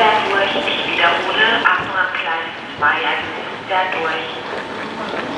dadurch, ich wiederhole, Achtung am kleinen Zweieck, dadurch.